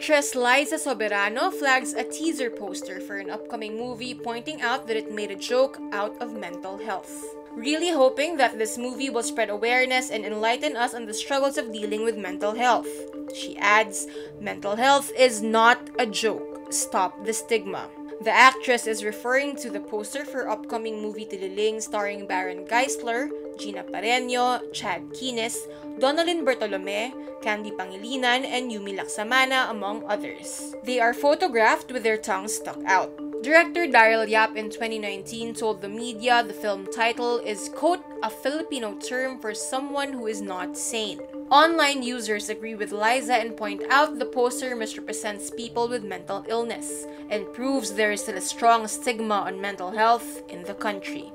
Actress Liza Soberano flags a teaser poster for an upcoming movie pointing out that it made a joke out of mental health. Really hoping that this movie will spread awareness and enlighten us on the struggles of dealing with mental health. She adds, Mental health is not a joke. Stop the stigma. The actress is referring to the poster for upcoming movie Tililing starring Baron Geisler, Gina Pareño, Chad Kinis, Donnalyn Bartolome, Candy Pangilinan, and Yumi Lacsamana, among others. They are photographed with their tongues stuck out. Director Darryl Yap in 2019 told the media the film title is, quote, a Filipino term for someone who is not sane. Online users agree with Liza and point out the poster misrepresents people with mental illness and proves there is still a strong stigma on mental health in the country.